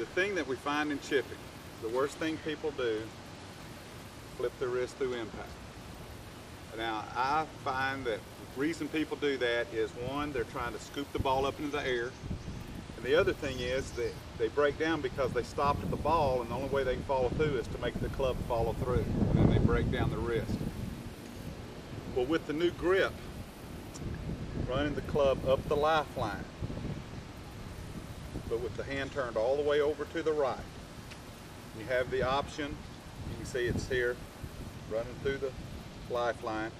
the thing that we find in chipping, the worst thing people do, flip their wrist through impact. Now, I find that the reason people do that is one, they're trying to scoop the ball up into the air. And the other thing is that they break down because they stopped at the ball and the only way they can follow through is to make the club follow through. And then they break down the wrist. Well, with the new grip, running the club up the lifeline, but with the hand turned all the way over to the right. You have the option, you can see it's here, running through the lifeline.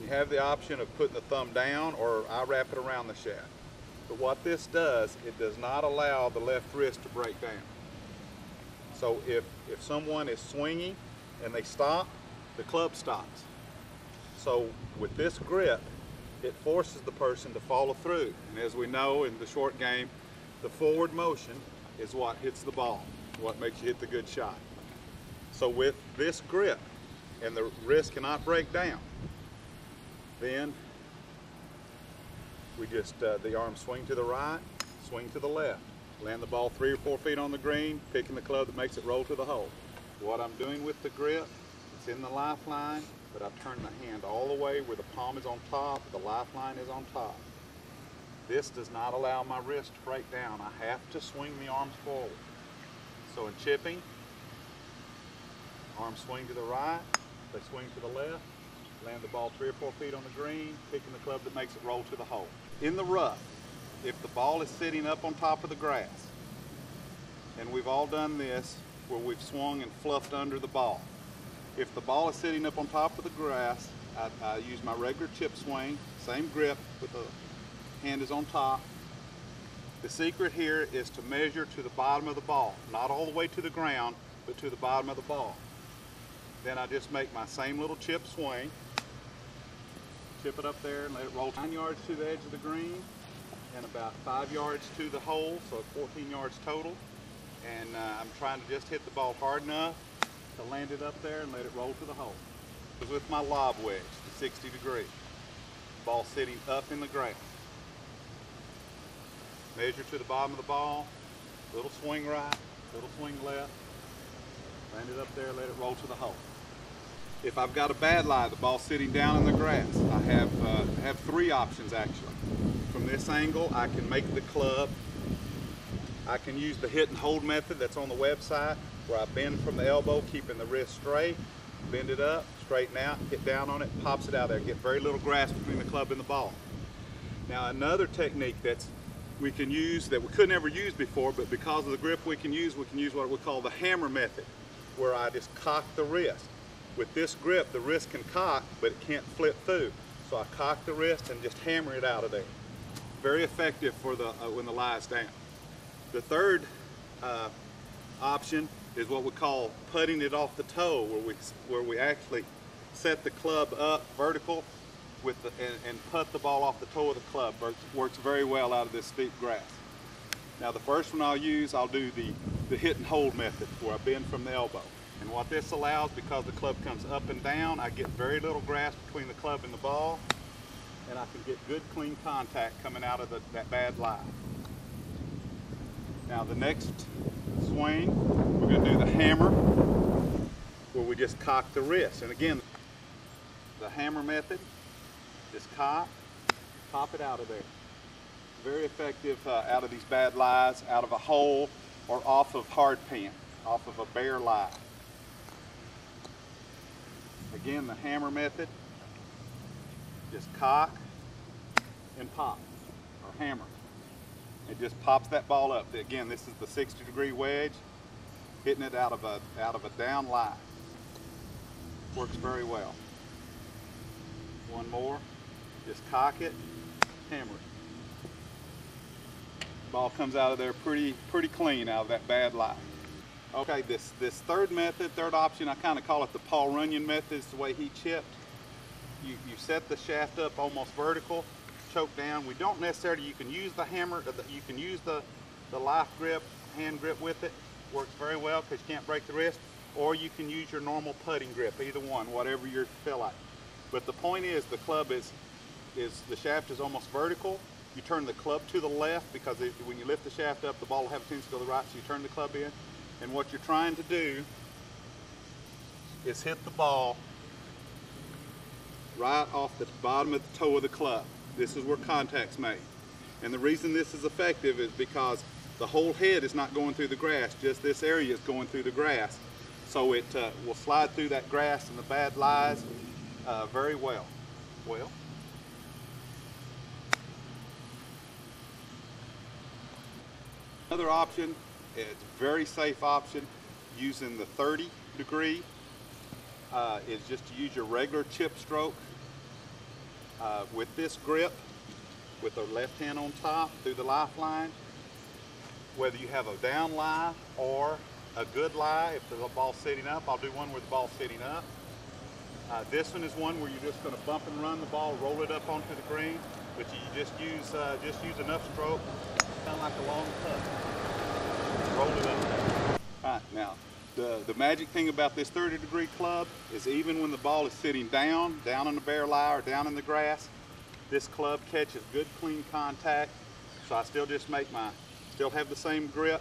You have the option of putting the thumb down or I wrap it around the shaft. But what this does, it does not allow the left wrist to break down. So if, if someone is swinging and they stop, the club stops. So with this grip, it forces the person to follow through. And as we know in the short game, the forward motion is what hits the ball, what makes you hit the good shot. So with this grip, and the wrist cannot break down, then we just, uh, the arm swing to the right, swing to the left, land the ball three or four feet on the green, picking the club that makes it roll to the hole. What I'm doing with the grip, it's in the lifeline, but I've turned hand all the way where the palm is on top, the lifeline is on top. This does not allow my wrist to break down. I have to swing the arms forward. So in chipping, arms swing to the right, they swing to the left, land the ball three or four feet on the green, picking the club that makes it roll to the hole. In the rough, if the ball is sitting up on top of the grass, and we've all done this where we've swung and fluffed under the ball. If the ball is sitting up on top of the grass, I, I use my regular chip swing, same grip with the hand is on top. The secret here is to measure to the bottom of the ball, not all the way to the ground, but to the bottom of the ball. Then I just make my same little chip swing, chip it up there and let it roll nine yards to the edge of the green and about five yards to the hole, so 14 yards total. And uh, I'm trying to just hit the ball hard enough to land it up there and let it roll to the hole. With my lob wedge, to 60 degree, ball sitting up in the grass. Measure to the bottom of the ball, little swing right, little swing left, land it up there, let it roll to the hole. If I've got a bad lie, the ball sitting down in the grass, I have, uh, have three options actually. From this angle, I can make the club. I can use the hit and hold method that's on the website where I bend from the elbow, keeping the wrist straight, bend it up, straighten out, hit down on it, pops it out there, get very little grass between the club and the ball. Now another technique that's we can use that we could never use before, but because of the grip we can use, we can use what we call the hammer method, where I just cock the wrist. With this grip, the wrist can cock, but it can't flip through. So I cock the wrist and just hammer it out of there. Very effective for the uh, when the lie is down. The third uh, option is what we call putting it off the toe, where we where we actually set the club up vertical with the, and, and put the ball off the toe of the club. Works, works very well out of this steep grass. Now the first one I'll use, I'll do the, the hit and hold method where I bend from the elbow. And what this allows, because the club comes up and down, I get very little grass between the club and the ball, and I can get good clean contact coming out of the, that bad lie. Now the next swing, we're going to do the hammer, where we just cock the wrist. And again, the hammer method, just cock, pop it out of there. Very effective uh, out of these bad lies, out of a hole, or off of hard pan, off of a bare lie. Again, the hammer method, just cock and pop, or hammer. It just pops that ball up. Again, this is the 60 degree wedge, hitting it out of a, out of a down lie. Works very well. One more, just cock it, hammer it. Ball comes out of there pretty, pretty clean out of that bad lie. Okay, this, this third method, third option, I kind of call it the Paul Runyan method. It's the way he chipped. You, you set the shaft up almost vertical, choke down. We don't necessarily, you can use the hammer, you can use the, the life grip, hand grip with it. Works very well because you can't break the wrist. Or you can use your normal putting grip, either one, whatever you feel like. But the point is the club is, is the shaft is almost vertical You turn the club to the left because when you lift the shaft up, the ball will have a tendency to go to the right, so you turn the club in. And what you're trying to do is hit the ball right off the bottom of the toe of the club. This is where contact's made. And the reason this is effective is because the whole head is not going through the grass, just this area is going through the grass. So it uh, will slide through that grass and the bad lies uh, very well. Well, another option, it's a very safe option, using the 30 degree uh, is just to use your regular chip stroke uh, with this grip with the left hand on top through the lifeline. Whether you have a down lie or a good lie if the ball's sitting up I'll do one where the ball's sitting up. Uh, this one is one where you're just going to bump and run the ball roll it up onto the green but you just use uh, just use enough stroke kind of like a long putt roll it up all right now the, the magic thing about this 30 degree club is even when the ball is sitting down, down in the bare lie or down in the grass, this club catches good clean contact. So I still just make my, still have the same grip,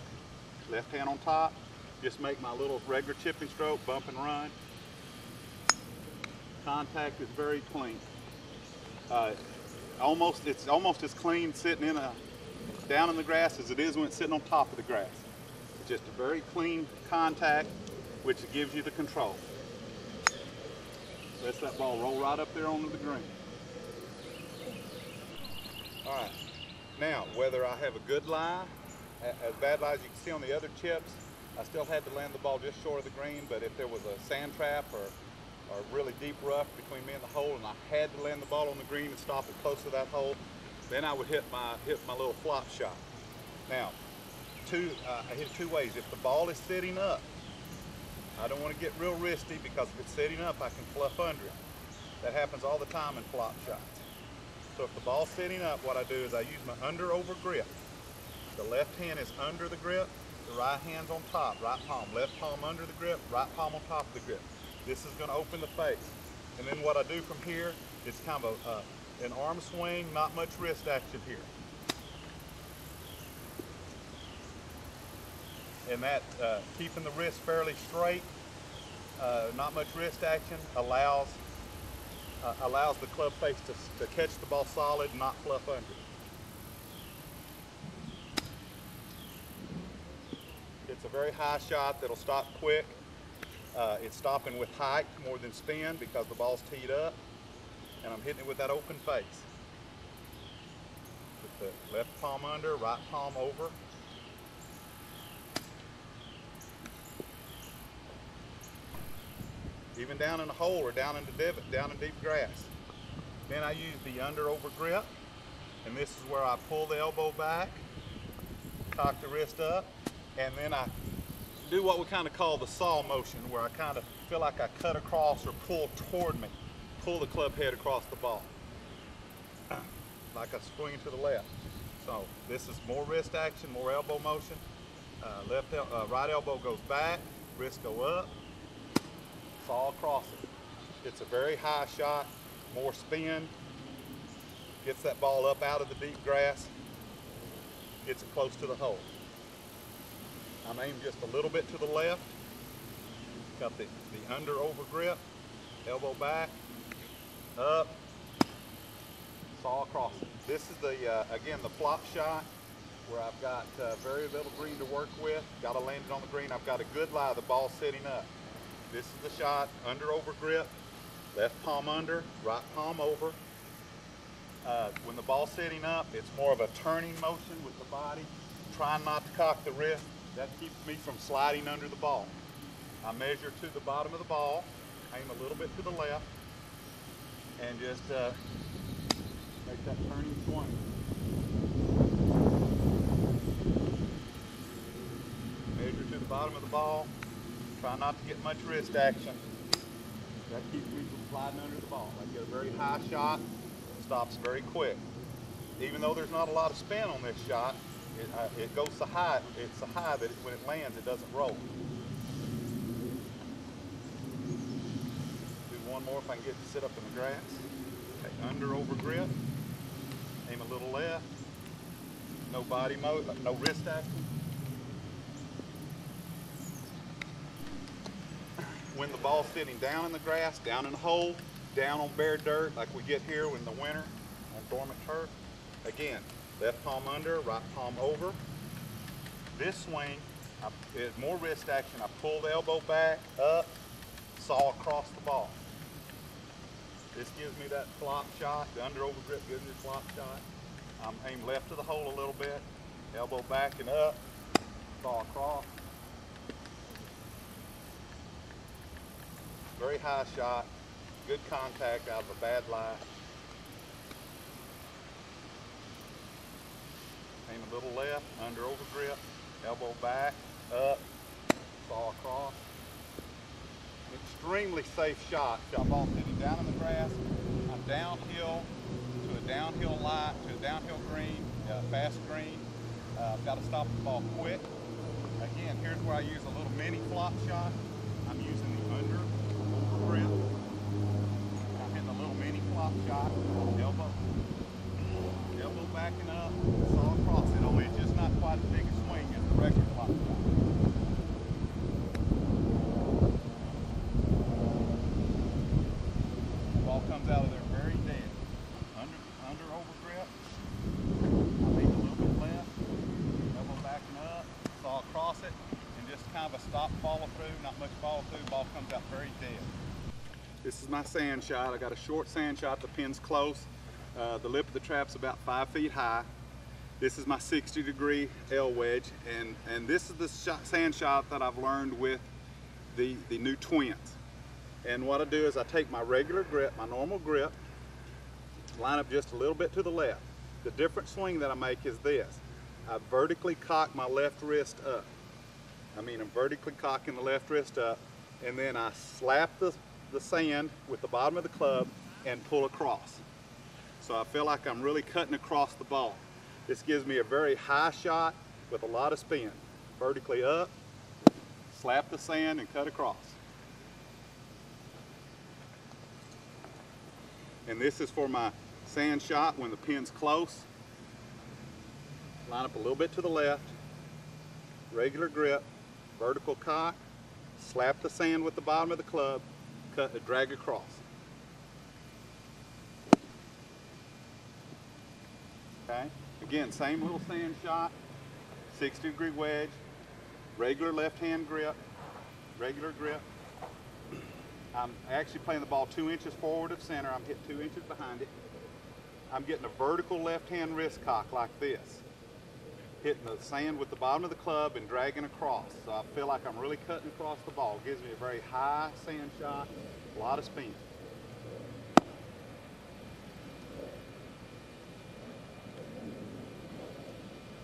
left hand on top, just make my little regular chipping stroke, bump and run. Contact is very clean. Uh, almost, it's almost as clean sitting in a, down in the grass as it is when it's sitting on top of the grass It's just a very clean contact, which gives you the control. Let that ball roll right up there onto the green. All right, now whether I have a good lie, as bad lie as you can see on the other chips, I still had to land the ball just short of the green, but if there was a sand trap or, or really deep rough between me and the hole and I had to land the ball on the green and stop it close to that hole, then I would hit my, hit my little flop shot. Now, two, uh, I hit it two ways. If the ball is sitting up, I don't want to get real risky because if it's sitting up, I can fluff under it. That happens all the time in flop shots. So if the ball's sitting up, what I do is I use my under over grip. The left hand is under the grip, the right hand's on top, right palm. Left palm under the grip, right palm on top of the grip. This is going to open the face. And then what I do from here is kind of a, uh, an arm swing, not much wrist action here. and that uh, keeping the wrist fairly straight, uh, not much wrist action, allows uh, allows the club face to, to catch the ball solid, not fluff under. It's a very high shot that'll stop quick. Uh, it's stopping with height more than spin because the ball's teed up, and I'm hitting it with that open face. With the left palm under, right palm over. even down in a hole or down in the divot, down in deep grass. Then I use the under over grip, and this is where I pull the elbow back, cock the wrist up, and then I do what we kind of call the saw motion, where I kind of feel like I cut across or pull toward me, pull the club head across the ball, like a swing to the left. So this is more wrist action, more elbow motion. Uh, left, el uh, right elbow goes back, wrist go up, It's all across it. It's a very high shot, more spin, gets that ball up out of the deep grass, gets it close to the hole. I'm aimed just a little bit to the left, got the, the under over grip, elbow back, up, saw across. This is the, uh, again, the flop shot where I've got uh, very little green to work with. Got to land it on the green. I've got a good lie, the ball sitting up. This is the shot, under over grip, left palm under, right palm over. Uh, when the ball's sitting up, it's more of a turning motion with the body, trying not to cock the wrist. That keeps me from sliding under the ball. I measure to the bottom of the ball, aim a little bit to the left, and just uh, make that turning swing. Measure to the bottom of the ball, Try not to get much wrist action. That keeps me from sliding under the ball. I get a very high shot, stops very quick. Even though there's not a lot of spin on this shot, it, uh, it goes so high, it's so high that it, when it lands, it doesn't roll. Do one more if I can get to sit up in the grass. Okay, under over grip, aim a little left, no body mode, no wrist action. When the ball's sitting down in the grass, down in the hole, down on bare dirt, like we get here in the winter on dormant turf, again, left palm under, right palm over. This swing, I, more wrist action. I pull the elbow back, up, saw across the ball. This gives me that flop shot. The under over grip gives me a flop shot. I'm aimed left to the hole a little bit. Elbow back and up. Saw across. Very high shot. Good contact out of a bad lie. Aim a little left, under over grip. Elbow back, up, saw across extremely safe shot. Shot ball sitting down in the grass. I'm downhill to a downhill light, to a downhill green, uh, fast green. Uh, I've got to stop the ball quick. Again, here's where I use a little mini flop shot. I'm using the under grip. I'm hitting a little mini flop shot. Elbow, elbow backing up, saw across it. Only it's just not quite as big as the regular flop shot. ball comes out of there very dead. Under, under over grip. I lean a little bit left, elbow backing up, saw across it, and just kind of a stop follow through, not much follow through, ball comes out very dead. This is my sand shot. I got a short sand shot, the pin's close. Uh, the lip of the trap's about five feet high. This is my 60 degree L wedge, and, and this is the shot, sand shot that I've learned with the, the new twins. And what I do is I take my regular grip, my normal grip, line up just a little bit to the left. The different swing that I make is this. I vertically cock my left wrist up. I mean, I'm vertically cocking the left wrist up, and then I slap the, the sand with the bottom of the club and pull across. So I feel like I'm really cutting across the ball. This gives me a very high shot with a lot of spin. Vertically up, slap the sand and cut across. And this is for my sand shot when the pin's close. Line up a little bit to the left, regular grip, vertical cock, slap the sand with the bottom of the club, cut, drag across. Okay, again, same little sand shot, 60 degree wedge, regular left hand grip, regular grip, I'm actually playing the ball two inches forward of center. I'm hit two inches behind it. I'm getting a vertical left-hand wrist cock like this. Hitting the sand with the bottom of the club and dragging across. So I feel like I'm really cutting across the ball. Gives me a very high sand shot, a lot of spin.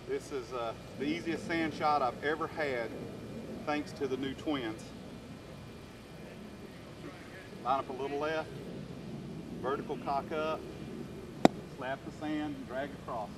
This is uh, the easiest sand shot I've ever had thanks to the new twins. Line up a little left, vertical cock up, slap the sand, and drag across.